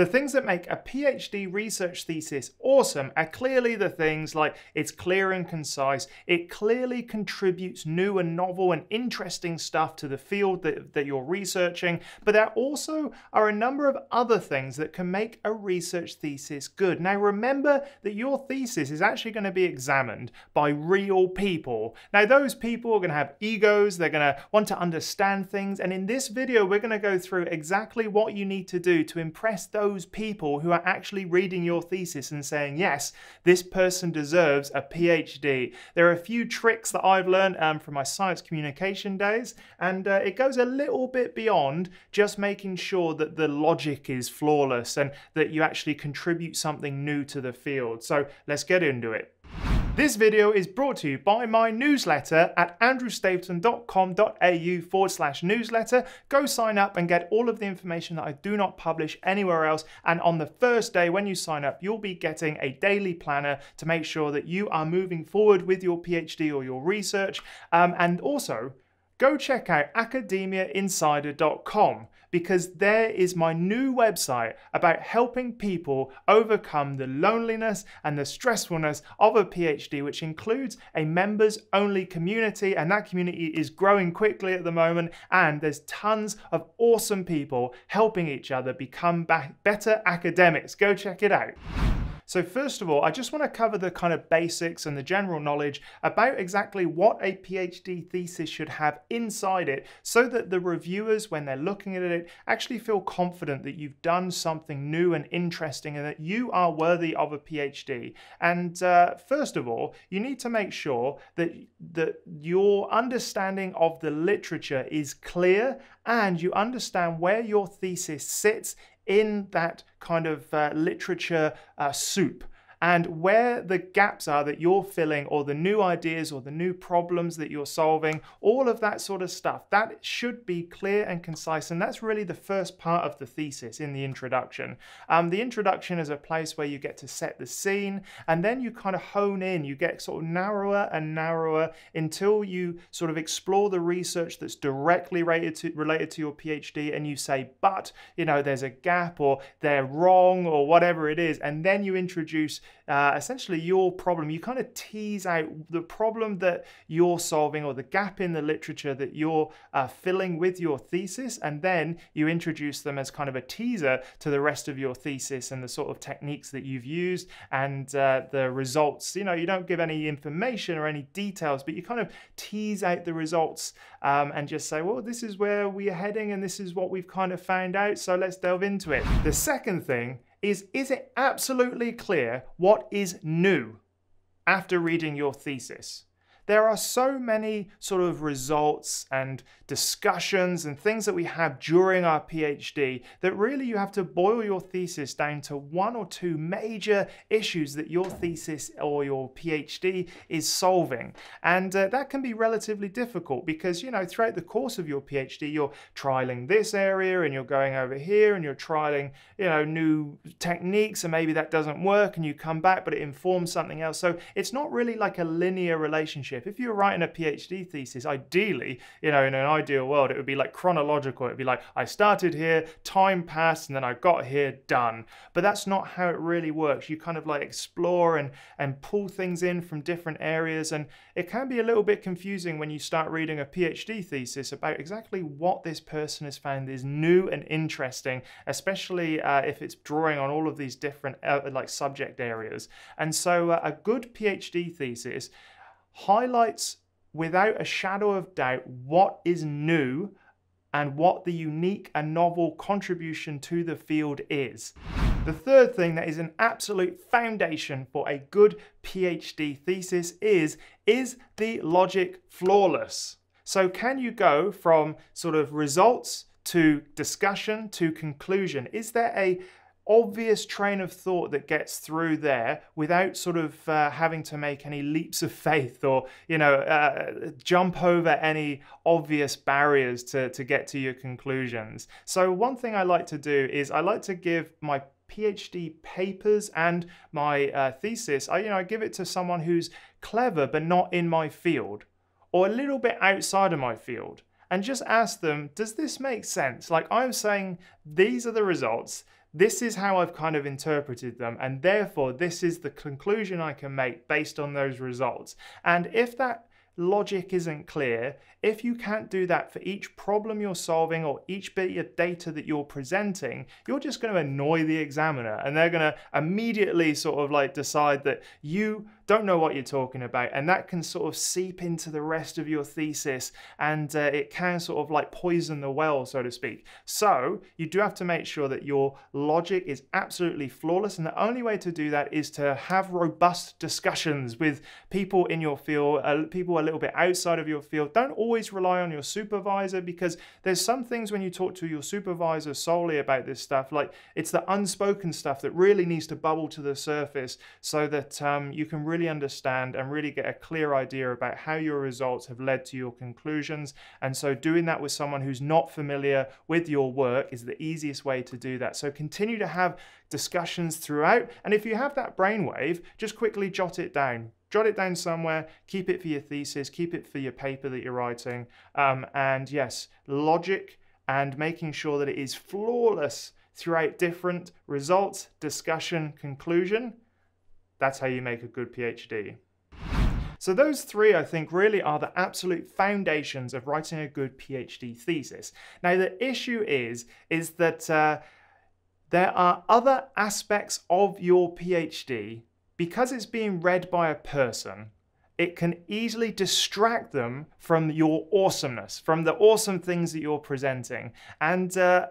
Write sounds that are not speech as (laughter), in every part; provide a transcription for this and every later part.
The things that make a PhD research thesis awesome are clearly the things like it's clear and concise, it clearly contributes new and novel and interesting stuff to the field that, that you're researching, but there also are a number of other things that can make a research thesis good. Now remember that your thesis is actually going to be examined by real people. Now those people are going to have egos, they're going to want to understand things, and in this video we're going to go through exactly what you need to do to impress those those people who are actually reading your thesis and saying, yes, this person deserves a PhD. There are a few tricks that I've learned um, from my science communication days, and uh, it goes a little bit beyond just making sure that the logic is flawless and that you actually contribute something new to the field. So let's get into it. This video is brought to you by my newsletter at andrewstapleton.com.au forward slash newsletter. Go sign up and get all of the information that I do not publish anywhere else. And on the first day when you sign up, you'll be getting a daily planner to make sure that you are moving forward with your PhD or your research. Um, and also, go check out academiainsider.com because there is my new website about helping people overcome the loneliness and the stressfulness of a PhD, which includes a members only community. And that community is growing quickly at the moment. And there's tons of awesome people helping each other become better academics. Go check it out. So first of all, I just want to cover the kind of basics and the general knowledge about exactly what a PhD thesis should have inside it so that the reviewers, when they're looking at it, actually feel confident that you've done something new and interesting and that you are worthy of a PhD. And uh, first of all, you need to make sure that, that your understanding of the literature is clear and you understand where your thesis sits in that kind of uh, literature uh, soup and where the gaps are that you're filling or the new ideas or the new problems that you're solving, all of that sort of stuff. That should be clear and concise. And that's really the first part of the thesis in the introduction. Um, the introduction is a place where you get to set the scene and then you kind of hone in. You get sort of narrower and narrower until you sort of explore the research that's directly related to, related to your PhD and you say, but, you know, there's a gap or they're wrong or whatever it is. And then you introduce uh, essentially your problem. You kind of tease out the problem that you're solving or the gap in the literature that you're uh, filling with your thesis, and then you introduce them as kind of a teaser to the rest of your thesis and the sort of techniques that you've used and uh, the results. You know, you don't give any information or any details, but you kind of tease out the results um, and just say, well, this is where we are heading and this is what we've kind of found out, so let's delve into it. The second thing is is it absolutely clear what is new after reading your thesis? There are so many sort of results and discussions and things that we have during our PhD that really you have to boil your thesis down to one or two major issues that your thesis or your PhD is solving. And uh, that can be relatively difficult because, you know, throughout the course of your PhD, you're trialing this area and you're going over here and you're trialing, you know, new techniques and maybe that doesn't work and you come back, but it informs something else. So it's not really like a linear relationship if you're writing a PhD thesis, ideally, you know, in an ideal world, it would be like chronological. It would be like, I started here, time passed, and then I got here, done. But that's not how it really works. You kind of like explore and, and pull things in from different areas. And it can be a little bit confusing when you start reading a PhD thesis about exactly what this person has found is new and interesting, especially uh, if it's drawing on all of these different uh, like subject areas. And so uh, a good PhD thesis highlights without a shadow of doubt what is new and what the unique and novel contribution to the field is. The third thing that is an absolute foundation for a good PhD thesis is, is the logic flawless? So can you go from sort of results to discussion to conclusion? Is there a obvious train of thought that gets through there without sort of uh, having to make any leaps of faith or you know uh, jump over any obvious barriers to, to get to your conclusions so one thing i like to do is i like to give my phd papers and my uh, thesis i you know i give it to someone who's clever but not in my field or a little bit outside of my field and just ask them, does this make sense? Like I'm saying, these are the results. This is how I've kind of interpreted them, and therefore this is the conclusion I can make based on those results. And if that logic isn't clear, if you can't do that for each problem you're solving or each bit of data that you're presenting, you're just going to annoy the examiner and they're going to immediately sort of like decide that you don't know what you're talking about and that can sort of seep into the rest of your thesis and uh, it can sort of like poison the well so to speak. So you do have to make sure that your logic is absolutely flawless and the only way to do that is to have robust discussions with people in your field uh, people a little bit outside of your field. Don't always rely on your supervisor because there's some things when you talk to your supervisor solely about this stuff like it's the unspoken stuff that really needs to bubble to the surface so that um, you can really really understand and really get a clear idea about how your results have led to your conclusions. And so doing that with someone who's not familiar with your work is the easiest way to do that. So continue to have discussions throughout. And if you have that brainwave, just quickly jot it down jot it down somewhere, keep it for your thesis, keep it for your paper that you're writing. Um, and yes, logic and making sure that it is flawless throughout different results, discussion, conclusion that's how you make a good PhD. So those three, I think, really are the absolute foundations of writing a good PhD thesis. Now, the issue is, is that uh, there are other aspects of your PhD, because it's being read by a person, it can easily distract them from your awesomeness, from the awesome things that you're presenting. And uh,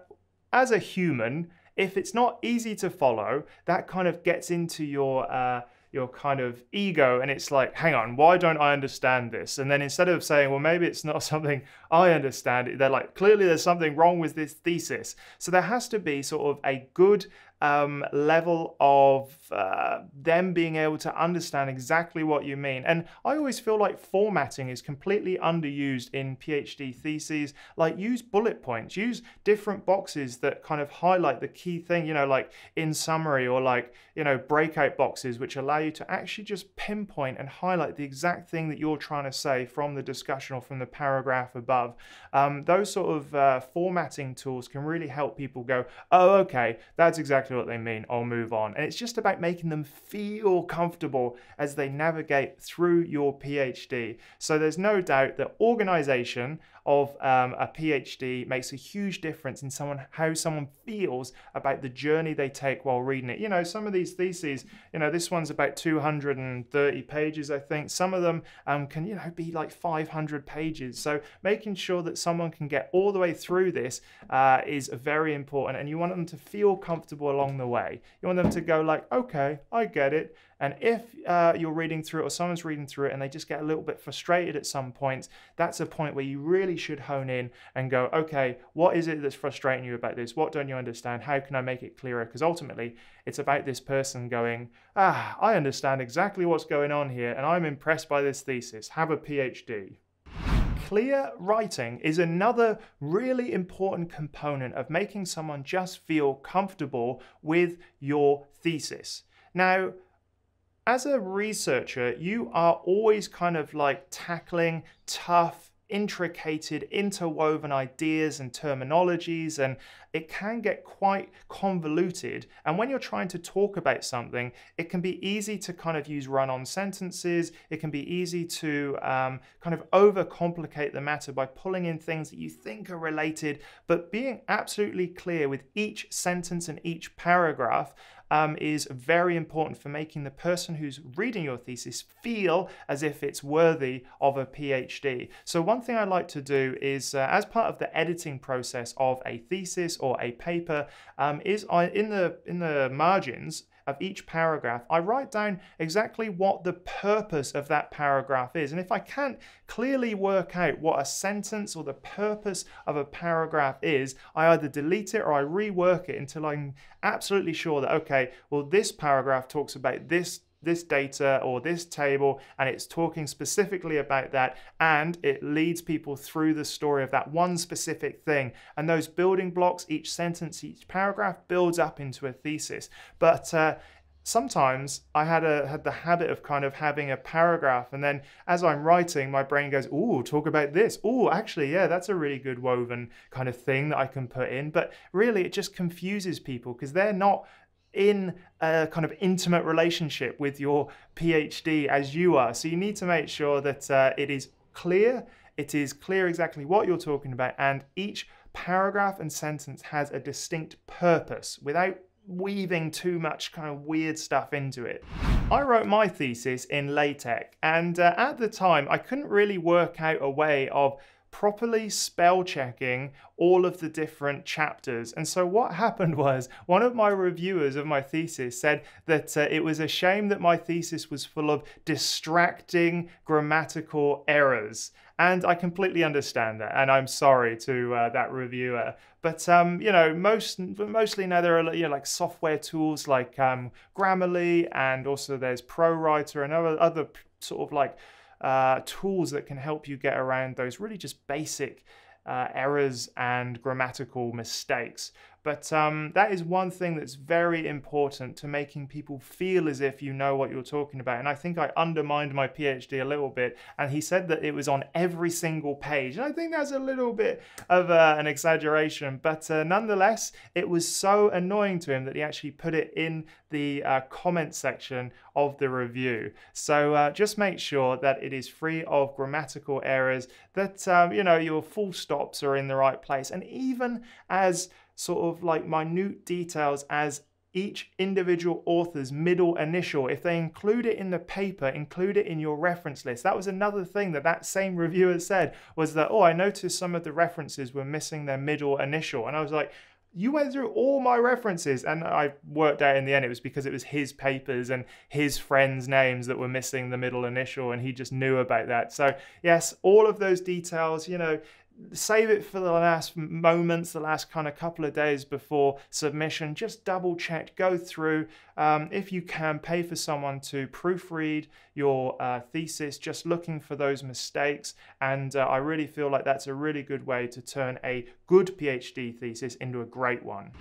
as a human, if it's not easy to follow, that kind of gets into your uh, your kind of ego and it's like hang on why don't i understand this? And then instead of saying well maybe it's not (laughs) something i understand they're like clearly there's something wrong with this thesis. So there has to be sort of a good um, level of uh, them being able to understand exactly what you mean. And I always feel like formatting is completely underused in PhD theses. Like use bullet points, use different boxes that kind of highlight the key thing, you know, like in summary or like, you know, breakout boxes, which allow you to actually just pinpoint and highlight the exact thing that you're trying to say from the discussion or from the paragraph above. Um, those sort of uh, formatting tools can really help people go, oh, okay, that's exactly exactly what they mean, I'll move on. And it's just about making them feel comfortable as they navigate through your PhD. So there's no doubt that organization of um, a PhD makes a huge difference in someone how someone feels about the journey they take while reading it. You know, some of these theses, you know, this one's about 230 pages, I think. Some of them um, can, you know, be like 500 pages. So making sure that someone can get all the way through this uh, is very important, and you want them to feel comfortable along the way. You want them to go like, okay, I get it. And if uh, you're reading through it or someone's reading through it and they just get a little bit frustrated at some point, that's a point where you really should hone in and go, okay, what is it that's frustrating you about this? What don't you understand? How can I make it clearer? Because ultimately, it's about this person going, ah, I understand exactly what's going on here and I'm impressed by this thesis. Have a PhD. Clear writing is another really important component of making someone just feel comfortable with your thesis. Now, as a researcher, you are always kind of like tackling tough, intricated, interwoven ideas and terminologies, and it can get quite convoluted. And when you're trying to talk about something, it can be easy to kind of use run on sentences. It can be easy to um, kind of overcomplicate the matter by pulling in things that you think are related, but being absolutely clear with each sentence and each paragraph um, is very important for making the person who's reading your thesis feel as if it's worthy of a PhD. So one thing I like to do is, uh, as part of the editing process of a thesis or a paper, um, is I in the in the margins of each paragraph, I write down exactly what the purpose of that paragraph is. And if I can't clearly work out what a sentence or the purpose of a paragraph is, I either delete it or I rework it until I'm absolutely sure that, okay, well, this paragraph talks about this this data or this table and it's talking specifically about that and it leads people through the story of that one specific thing and those building blocks each sentence each paragraph builds up into a thesis but uh, sometimes I had a had the habit of kind of having a paragraph, and then as I'm writing, my brain goes, "Oh, talk about this. Oh, actually, yeah, that's a really good woven kind of thing that I can put in." But really, it just confuses people because they're not in a kind of intimate relationship with your PhD as you are. So you need to make sure that uh, it is clear. It is clear exactly what you're talking about, and each paragraph and sentence has a distinct purpose without weaving too much kind of weird stuff into it. I wrote my thesis in LaTeX, and uh, at the time I couldn't really work out a way of properly spell checking all of the different chapters. And so what (laughs) happened was one of my reviewers of my thesis said that uh, it was a shame that my thesis was full of distracting grammatical errors. And I completely understand that, and I'm sorry to uh, that reviewer. But um, you know, most mostly now there are you know like software tools like um, Grammarly, and also there's ProWriter and other other sort of like uh, tools that can help you get around those really just basic uh, errors and grammatical mistakes. But um, that is one thing that's very important to making people feel as if you know what you're talking about. And I think I undermined my PhD a little bit. And he said that it was on every single page. And I think that's a little bit of uh, an exaggeration. But uh, nonetheless, it was so annoying to him that he actually put it in the uh, comment section of the review. So uh, just make sure that it is free of grammatical errors, that um, you know your full stops are in the right place, and even as sort of like minute details as each individual author's middle initial. If they include it in the paper, include it in your reference list. That was another thing that that same reviewer said was that, oh, I noticed some of the references were missing their middle initial. And I was like, you went through all my references and I worked out in the end it was because it was his papers and his friends' names that were missing the middle initial and he just knew about that. So yes, all of those details, you know, save it for the last moments, the last kind of couple of days before submission. Just double check, go through. Um, if you can, pay for someone to proofread your uh, thesis, just looking for those mistakes. And uh, I really feel like that's a really good way to turn a good PhD thesis into a great one.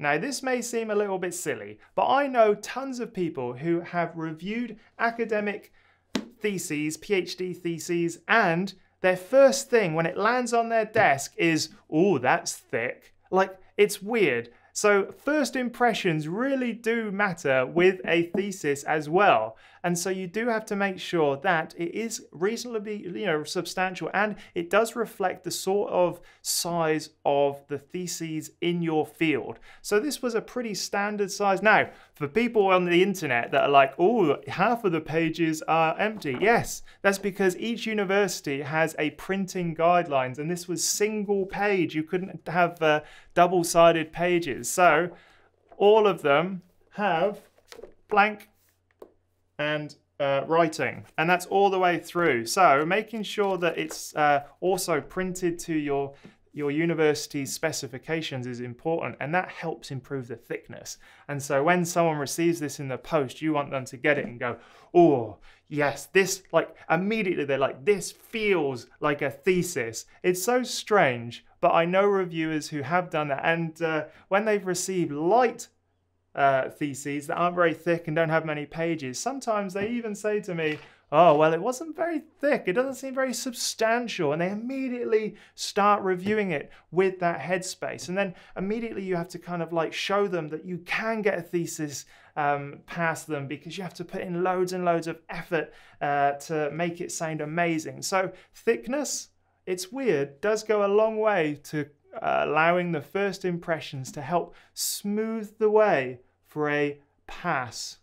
Now, this may seem a little bit silly, but I know tons of people who have reviewed academic theses, PhD theses, and their first thing when it lands on their desk is, oh, that's thick. Like, it's weird. So, first impressions really do matter with a thesis as well. And so you do have to make sure that it is reasonably, you know, substantial and it does reflect the sort of size of the theses in your field. So this was a pretty standard size. Now, for people on the internet that are like, oh, half of the pages are empty. Yes, that's because each university has a printing guidelines and this was single page. You couldn't have uh, double-sided pages. So all of them have blank and uh, writing, and that's all the way through. So making sure that it's uh, also printed to your your university's specifications is important and that helps improve the thickness. And so when someone receives this in the post, you want them to get it and go, oh, yes, this, like, immediately they're like, this feels like a thesis. It's so strange, but I know reviewers who have done that. And uh, when they've received light uh, theses that aren't very thick and don't have many pages. Sometimes they even say to me, oh, well, it wasn't very thick. It doesn't seem very substantial. And they immediately start reviewing it with that headspace. And then immediately you have to kind of like show them that you can get a thesis um, past them because you have to put in loads and loads of effort uh, to make it sound amazing. So thickness, it's weird, does go a long way to uh, allowing the first impressions to help smooth the way for a pass.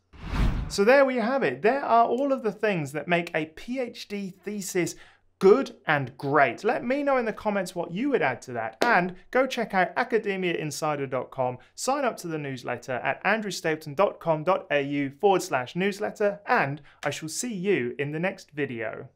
So there we have it. There are all of the things that make a PhD thesis good and great. Let me know in the comments what you would add to that. And go check out academiainsider.com, sign up to the newsletter at andrewstapleton.com.au forward slash newsletter, and I shall see you in the next video.